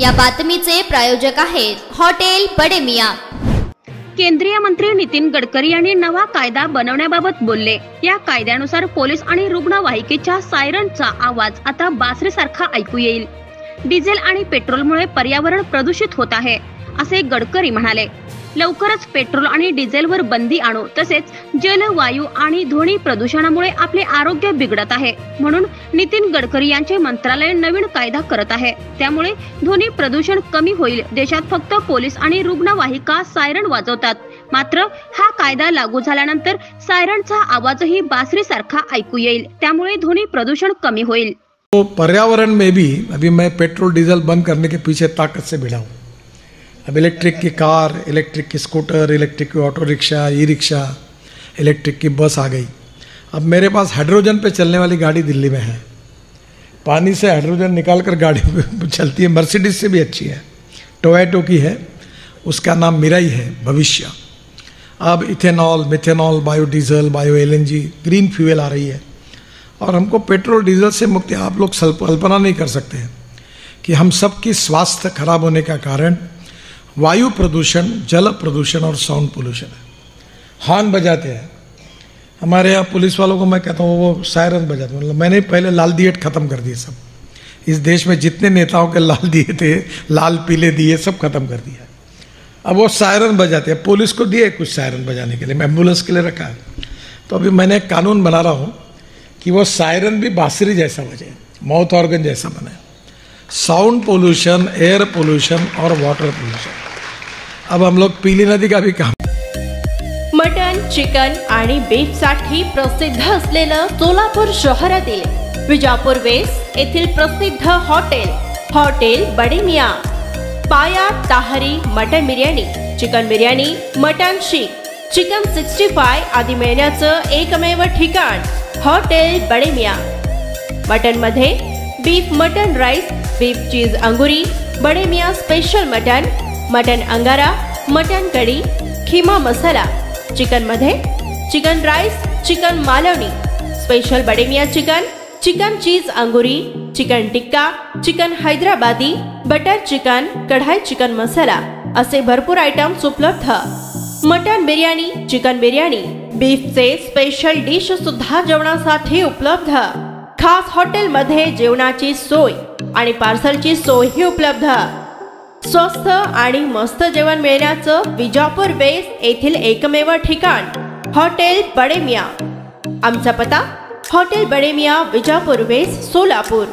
या बातमीचे प्रायोजक आहेत हॉटेल बडेमिया. केंद्रीय मंत्री नितीन गडकरी यांनी नवा कायदा बनवण्याबाबत बोलले. या कायद्यानुसार पोलीस आणि रुग्णवाहिकेच्या सायरनचा आवाज आता बासरीसारखा ऐकू येईल. डिझेल आणि पेट्रोलमुळे पर्यावरण प्रदूषित होत आहे. असे गडकरी म्हणाले. लवकरच पेट्रोल आणि डिझेलवर बंदी आणू तसेच जल वायू आणि ध्वनी प्रदूषणामुळे आपले आरोग्य बिघडत आहे म्हणून नितीन गडकरी यांचे मंत्रालय नवीन कायदा करत आहे. त्यामुळे ध्वनी प्रदूषण कमी होईल देशात फक्त पोलीस आणि रुग्णवाहिका सायरन वाजवतात. मात्र हा कायदा लागू झाल्यानंतर सायरनचा आवाजही बासरीसारखा ऐकू येईल त्यामुळे ध्वनी प्रदूषण कमी होईल. तो पर्यावरण में भी अभी मैं पेट्रोल डीजल बंद करने के पीछे ताकत से भिड़ा हूँ। अब इलेक्ट्रिक की कार इलेक्ट्रिक की स्कूटर इलेक्ट्रिक की auto rickshaw e rickshaw electric की बस आ गई। अब मेरे पास हाइड्रोजन पे चलने वाली गाड़ी दिल्ली में है। पानी से हाइड्रोजन निकाल कर गाड़ी चलती है। मर्सिडीज से भी अच्छी है। टोयटो की है। उसका नाम मिराई है। भविष्य। अब ethanol methanol biodiesel bio L LNG green fuel आ रही है। और हमको पेट्रोल डीजल से मुक्ति आप लोग कल्पना नहीं कर सकते हैं कि हम सबकी स्वास्थ्य खराब होने का कारण वायु प्रदूषण, जल प्रदूषण और साउंड पोल्यूशन है। हॉर्न बजाते हैं। हमारे यहाँ पुलिस वालों को मैं कहता हूँ, वो सायरन बजाते हैं। मतलब मैंने पहले लाल दिएट खत्म कर दिए सब। इस देश में जितने नेताओं के लाल दिए थे, लाल, पीले दिए, सब खत्म कर दिया। अब वो सायरन बजाते हैं। पुलिस को दिए कुछ सायरन बजाने के लिए। एंबुलेंस के लिए रखा है। तो अभी मैंने एक कानून बना रहा हूँ कि वो सायरन भी बांसुरी जैसा बजे माउथ ऑर्गन जैसा बने। साउंड पोल्यूशन एयर पोल्यूशन और वाटर पोल्यूशन अब हम लोग पीली नदी का भी काम मटन चिकन आणि बीफसाठी प्रसिद्ध असलेलं सोलापूर शहरातील विजापूर वेस्ट येथील प्रसिद्ध hotel hotel Bademiya. Paya tahari mutton biryani chicken biryani mutton seekh chicken sixty five आदी मिळण्याचं एकमेव ठिकाण hotel Bademiya. मटनमध्ये beef mutton rice beef cheese angoori Bademiya special mutton mutton angara mutton kadhi keema masala चिकनमध्ये chicken rice chicken Malvani special Bade Miya chicken chicken cheese angoori chicken tikka chicken Hyderabadi butter chicken kadhai chicken masala असे भरपूर items उपलब्ध. Mutton biryani chicken biryani बीफचे special dish सुद्धा जेवणासाठी उपलब्ध. खास हॉटेलमध्ये जेवणाची सोय आणि पार्सलची सोयही उपलब्ध. स्वस्त आणि मस्त जेवण मिळण्याचं विजापूर बेस येथील एकमेव ठिकाण हॉटेल बडेमिया. आमचा पता हॉटेल बडेमिया विजापूर वेस सोलापूर.